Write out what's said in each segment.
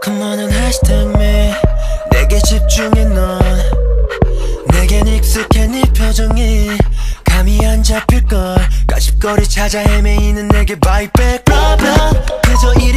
그만은 hashtag me. 내게 집중해 넌. 내겐 익숙해 네 표정이. 감이 안 잡힐걸. 가십거리 찾아 헤매이는 내게 blah blah 그저 이리저리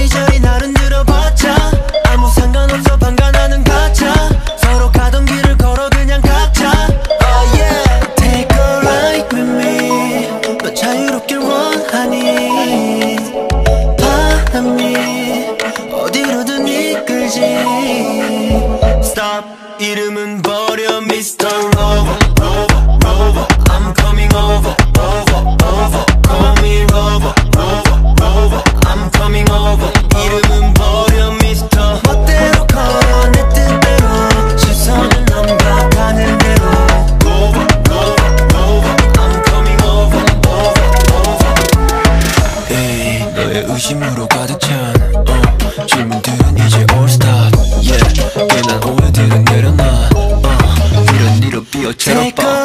이끌지 Stop 이름은 버려 Mr. Rover Rover Rover I'm coming over over over Call me Rover Rover Rover I'm coming over 이름은 버려 Mr. 멋대로 걸어 내 뜻대로 시선은 넘겨 가는 대로 Rover Rover Rover I'm coming over over over 에이 너의 의심으로 가득 찬 stop yeah 괜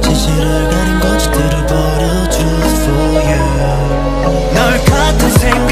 진실을 가린 거짓들을 버려 Truth for you 널 같은 생각